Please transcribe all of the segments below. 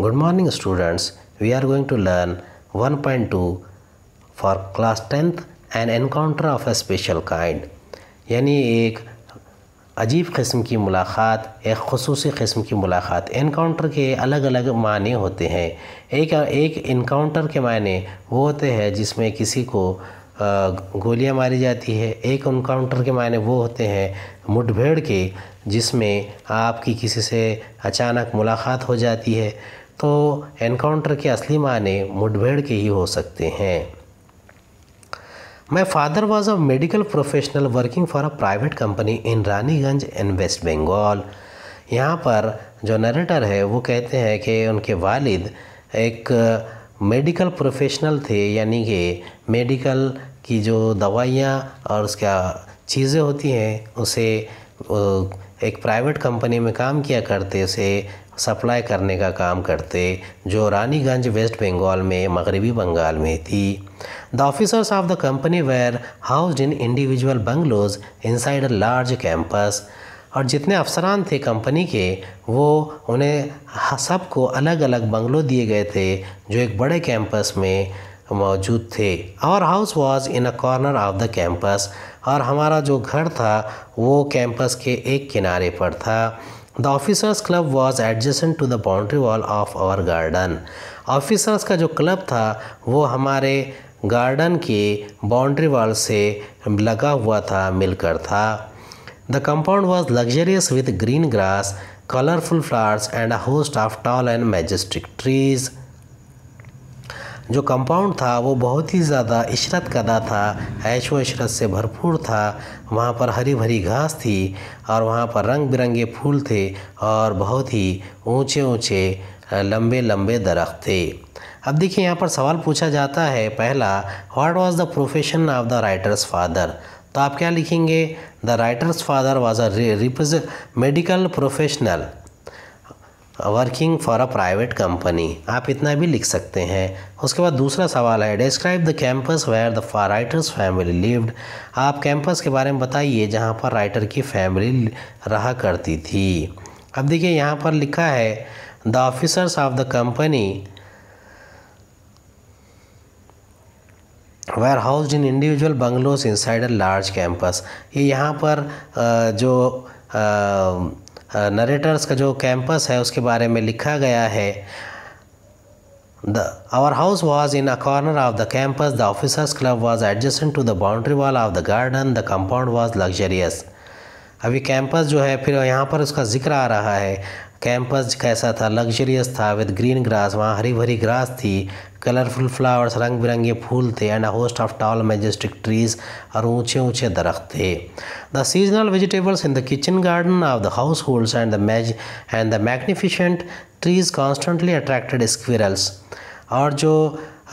Good morning, students. We are going to learn 1.2 for class 10th an encounter of a special kind. यानी एक अजीब किस्म की मुलाकात, एक खसूस किस्म की मुलाकात। इनकाउंटर के अलग अलग माने होते हैं। एक एक इनकाउंटर के मायने वो होते हैं जिसमें किसी को गोलियाँ मारी जाती है। एक इनकाउंटर के मायने वो होते हैं मुठभेड़ के, जिसमें आपकी किसी से अचानक मुलाकात हो जाती है। तो एनकाउंटर के असली माने मुठभेड़ के ही हो सकते हैं। My father was a medical professional working for a private company in Raniganj in West Bengal. यहाँ पर जो नरेटर है, वो कहते हैं कि उनके वालिद एक मेडिकल प्रोफेशनल थे, यानी कि मेडिकल की जो दवाइयाँ और उसका चीज़ें होती हैं, उसे एक प्राइवेट कंपनी में काम किया करते, उसे सप्लाई करने का काम करते, जो रानीगंज वेस्ट बंगाल में, मगरबी बंगाल में थी। The officers of the company were housed in individual bungalows inside a large campus और जितने अफसरान थे कंपनी के, वो उन्हें सबको अलग अलग बंगलो दिए गए थे, जो एक बड़े कैंपस में मौजूद थे। और house was in a corner of the campus और हमारा जो घर था, वो कैंपस के एक किनारे पर था। The officers club was adjacent to the boundary wall of our garden officers का जो क्लब था, वो हमारे गार्डन के बाउंड्री वॉल से लगा हुआ था, मिलकर था। The compound was luxurious with green grass colourful flowers and a host of tall and majestic trees जो कंपाउंड था, वो बहुत ही ज़्यादा इशरत कदा था, ऐश इशरत से भरपूर था। वहाँ पर हरी भरी घास थी और वहाँ पर रंग बिरंगे फूल थे और बहुत ही ऊँचे ऊँचे लंबे लंबे दरख्त थे। अब देखिए, यहाँ पर सवाल पूछा जाता है, पहला what was the profession of the writer's father तो आप क्या लिखेंगे? The writer's father was a medical professional working for a private company आप इतना भी लिख सकते हैं। उसके बाद दूसरा सवाल है describe the campus where the writer's family lived आप कैंपस के बारे में बताइए जहाँ पर राइटर की फैमिली रहा करती थी। अब देखिए, यहाँ पर लिखा है the officers of the company were housed in individual bungalows inside a large campus ये यहाँ पर जो नरेटर्स का जो कैंपस है, उसके बारे में लिखा गया है। The our house was in a corner of the campus the officers club was adjacent to the boundary wall of the garden the compound was luxurious अभी कैंपस जो है, फिर यहाँ पर उसका ज़िक्र आ रहा है। कैंपस कैसा था? लग्जरियस था विद ग्रीन ग्रास वहाँ हरी भरी ग्रास थी। कलरफुल फ्लावर्स रंग बिरंगे फूल थे and host of tall majestic trees और ऊँचे ऊँचे दरख्त थे। The seasonal vegetables in the kitchen garden of the house holds and the maze and the magnificent trees constantly attracted squirrels और जो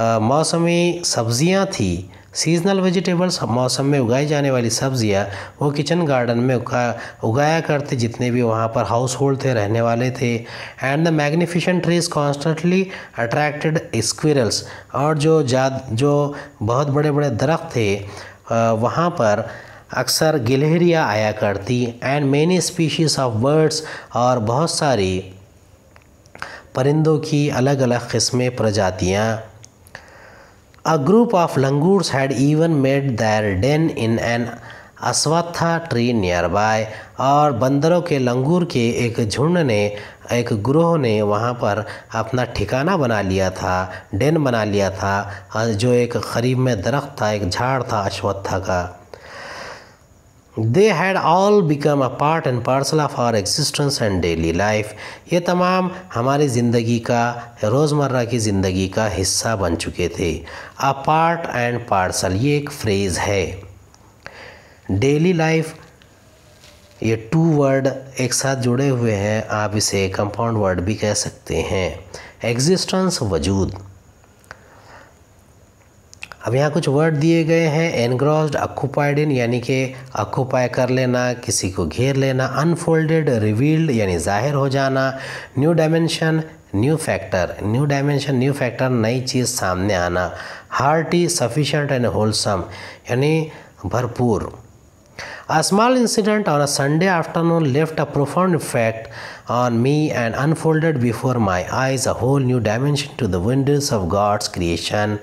मौसमी सब्ज़ियाँ थी सीजनल वेजिटेबल्स मौसम में उगाई जाने वाली सब्ज़ियाँ वो किचन गार्डन में उगा उगाया करते जितने भी वहाँ पर हाउस होल्ड थे, रहने वाले थे। And the magnificent trees constantly attracted squirrels और जो जा जो बहुत बड़े बड़े दरख्त थे वहाँ पर अक्सर गिलहरियाँ आया करती। And many species of birds और बहुत सारी परिंदों की अलग अलग किस्में प्रजातियाँ। A group of langurs had even made their den in an ashwattha tree nearby और बंदरों के लंगूर के एक झुंड ने, एक ग्रोह ने वहाँ पर अपना ठिकाना बना लिया था डेन बना लिया था जो एक करीब में दरख्त था, एक झाड़ था अश्वत्था का they had all become a part and parcel of our existence and daily life ये तमाम हमारी ज़िंदगी का, रोज़मर्रा की ज़िंदगी का हिस्सा बन चुके थे। अ पार्ट एंड पार्सल ये एक फ्रेज़ है। डेली लाइफ ये टू वर्ड एक साथ जुड़े हुए हैं। आप इसे कंपाउंड वर्ड भी कह सकते हैं। एग्जिस्टेंस वजूद। अब यहाँ कुछ वर्ड दिए गए हैं एनग्रॉस्ड अक्यूपाइड इन यानी कि अक्यूपाई कर लेना, किसी को घेर लेना अनफोल्डेड रिवील्ड यानी ज़ाहिर हो जाना new dimension new factor new dimension new factor नई चीज़ सामने आना हार्टी सफिशेंट एंड होलसम यानी भरपूर। A small incident on a Sunday afternoon left a profound effect on me and unfolded before my eyes a whole new dimension to the wonders of God's creation.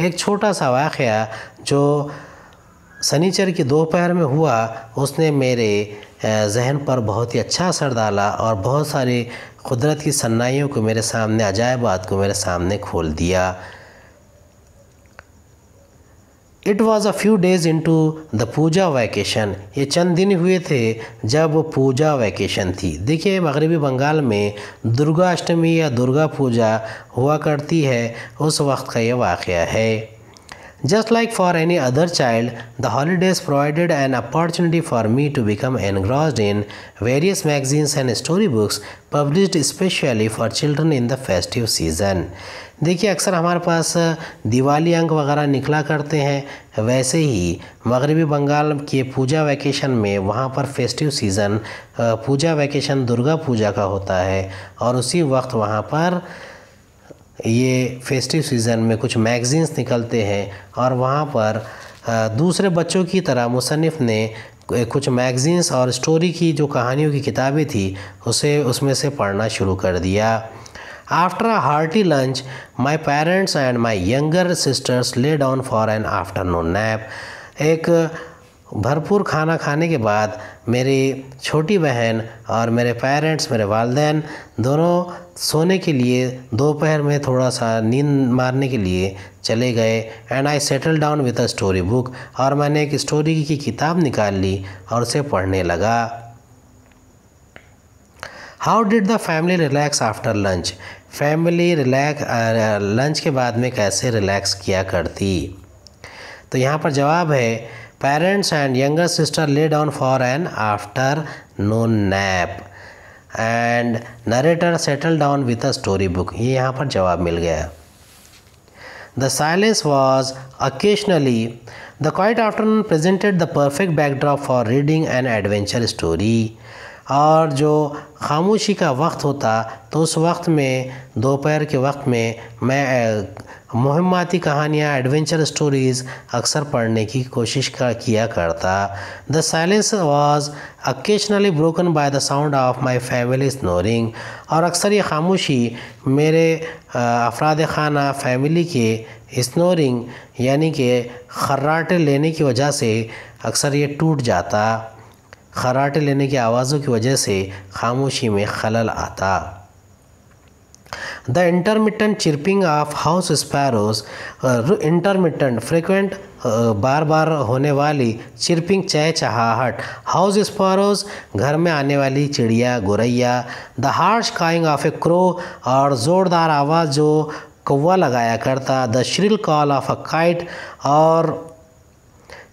एक छोटा सा वाक़ जो सनीचर की दोपहर में हुआ उसने मेरे जहन पर बहुत ही अच्छा असर डाला और बहुत सारी कुदरत की सन्नाइयों को मेरे सामने अजायबात को मेरे सामने खोल दिया it was a few days into the puja vacation ये चंद दिन हुए थे जब पूजा वैकेशन थी। देखिए, मगरबी बंगाल में दुर्गा अष्टमी या दुर्गा पूजा हुआ करती है, उस वक्त का ये वाक़ है। Just like for any other child, the holidays provided an opportunity for me to become engrossed in various magazines and storybooks published especially for children in the festive season. देखिए अक्सर हमारे पास दिवाली अंक वगैरह निकला करते हैं वैसे ही मगरबी बंगाल के पूजा वैकेशन में वहाँ पर festive season puja vacation Durga Puja का होता है और उसी वक्त वहाँ पर ये फेस्टिव सीज़न में कुछ मैगज़ीन्स निकलते हैं और वहाँ पर दूसरे बच्चों की तरह मुसनफ़ ने कुछ मैगज़ीन्स और स्टोरी की जो कहानियों की किताबें थी, उसे, उसमें से पढ़ना शुरू कर दिया। After a hearty lunch my parents and my younger sisters lay down for an afternoon nap एक भरपूर खाना खाने के बाद मेरी छोटी बहन और मेरे पेरेंट्स मेरे वालदेन दोनों सोने के लिए दोपहर में थोड़ा सा नींद मारने के लिए चले गए and I settle down with a story book और मैंने एक स्टोरी की किताब निकाल ली और उसे पढ़ने लगा। How did the family relax after lunch family relax lunch के बाद में कैसे रिलैक्स किया करती? तो यहाँ पर जवाब है Parents and younger sister lay down for an afternoon nap and narrator settled down with a storybook. ये यहाँ पर जवाब मिल गया The silence was occasionally the quiet afternoon presented the perfect backdrop for reading an adventure story. और जो खामोशी का वक्त होता तो उस वक्त में दोपहर के वक्त में मैं मुहिमाती कहानियाँ एडवेंचर स्टोरीज़ अक्सर पढ़ने की कोशिश कर किया करता। The silence was occasionally broken by the sound of my family snoring और अक्सर ये खामोशी मेरे अफराद खाना फैमिली के स्नोरिंग यानी कि खर्राटे लेने की वजह से अक्सर ये टूट जाता। खराटे लेने की आवाज़ों की वजह से खामोशी में खलल आता। The intermittent chirping of house sparrows intermittent frequent बार बार होने वाली चिरपिंग चहचहाहट हाउस स्पैरोज घर में आने वाली चिड़िया, Guraiya the harsh cawing of a crow और ज़ोरदार आवाज़ जो कौवा लगाया करता the shrill call of a kite और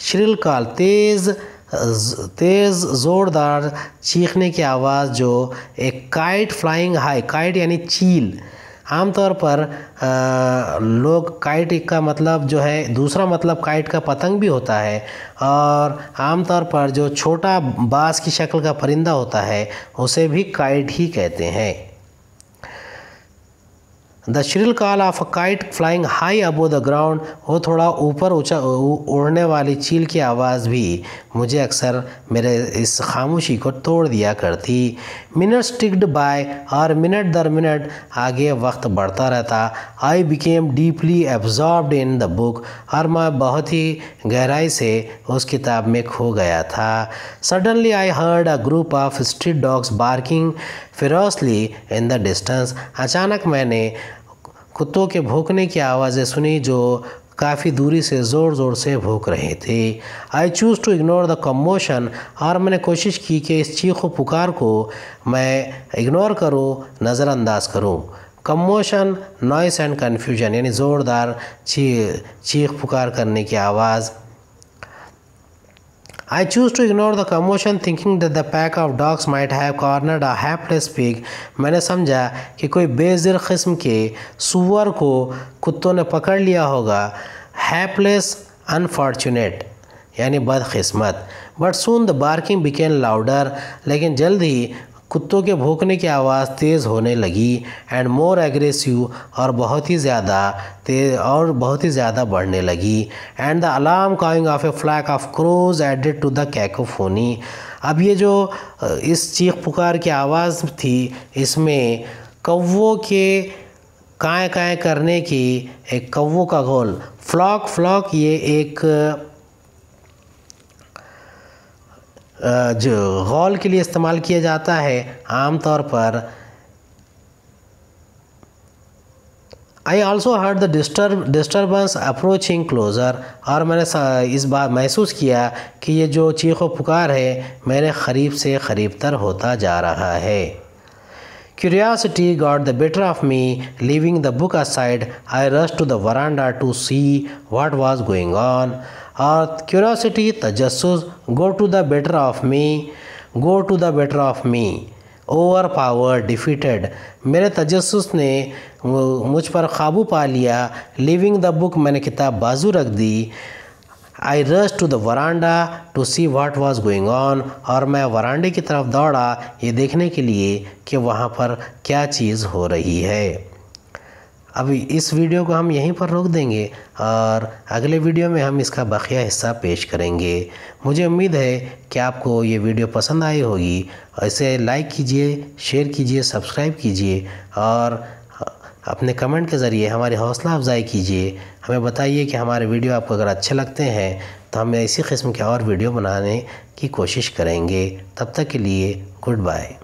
श्रिल कॉल तेज़ तेज़ ज़ोरदार चीखने की आवाज़ जो एक काइट फ्लाइंग हाई काइट यानी चील। आमतौर पर आ, लोग काइट का मतलब जो है दूसरा मतलब काइट का पतंग भी होता है। और आमतौर पर जो छोटा बाँस की शक्ल का परिंदा होता है उसे भी काइट ही कहते हैं। The shrill call of a kite flying high above the ground, वो थोड़ा ऊपर ऊँचा उड़ने वाली चील की आवाज़ भी मुझे अक्सर मेरे इस खामोशी को तोड़ दिया करती। मिनट टिकड बाय और मिनट दर मिनट आगे वक्त बढ़ता रहता। I became deeply absorbed in the book और मैं बहुत ही गहराई से उस किताब में खो गया था। Suddenly I heard a group of street dogs barking fiercely in the distance अचानक मैंने कुत्तों के भोंकने की आवाज़ें सुनी जो काफ़ी दूरी से ज़ोर ज़ोर से भूख रहे थे। I chose to ignore the commotion और मैंने कोशिश की कि इस चीख व पुकार को मैं इग्नोर करूँ, नज़रअंदाज करूँ। कमोशन नॉइस एंड कन्फ्यूज़न यानी ज़ोरदार ची, चीख पुकार करने की आवाज़। I choose to ignore the commotion thinking that the pack of dogs might have cornered a hapless pig. मैंने समझा कि कोई बेजिर किस्म के सुअर को कुत्तों ने पकड़ लिया होगा हैपलेस अनफॉर्चुनेट यानी बदकिस्मत but soon the barking became louder लेकिन जल्द ही कुत्तों के भूखने की आवाज़ तेज़ होने लगी एंड मोर एग्रेसिव और बहुत ही ज़्यादा तेज और बहुत ही ज़्यादा बढ़ने लगी and the alarm cawing of a flock of crows added to the cacophony अब ये जो इस चीख पुकार की आवाज़ थी, इसमें कौवों के काय काय करने की एक कौवों का गोल फ्लॉक फ्लॉक ये एक जो गौल के लिए इस्तेमाल किया जाता है आम तौर पर I also heard the disturb disturbance approaching closer और मैंने इस बात महसूस किया कि ये जो चीखो पुकार है मेरे करीब से करीब तर होता जा रहा है Curiosity got the better of me. Leaving the book aside, I rushed to the veranda to see what was going on. और curiosity तजस्स got to the better of me got to the better of me overpower defeated मेरे तजस्स ने मुझ पर काबू पा लिया living the book मैंने किताब बाजू रख दी। I rush to the veranda to see what was going on और मैं वरांडे की तरफ़ दौड़ा, ये देखने के लिए कि वहाँ पर क्या चीज़ हो रही है। अभी इस वीडियो को हम यहीं पर रोक देंगे और अगले वीडियो में हम इसका बकिया हिस्सा पेश करेंगे। मुझे उम्मीद है कि आपको ये वीडियो पसंद आई होगी। इसे लाइक कीजिए, शेयर कीजिए, सब्सक्राइब कीजिए और अपने कमेंट के ज़रिए हमारी हौसला अफजाई कीजिए। हमें बताइए कि हमारे वीडियो आपको अगर अच्छे लगते हैं तो हम इसी किस्म के और वीडियो बनाने की कोशिश करेंगे। तब तक के लिए गुड बाय।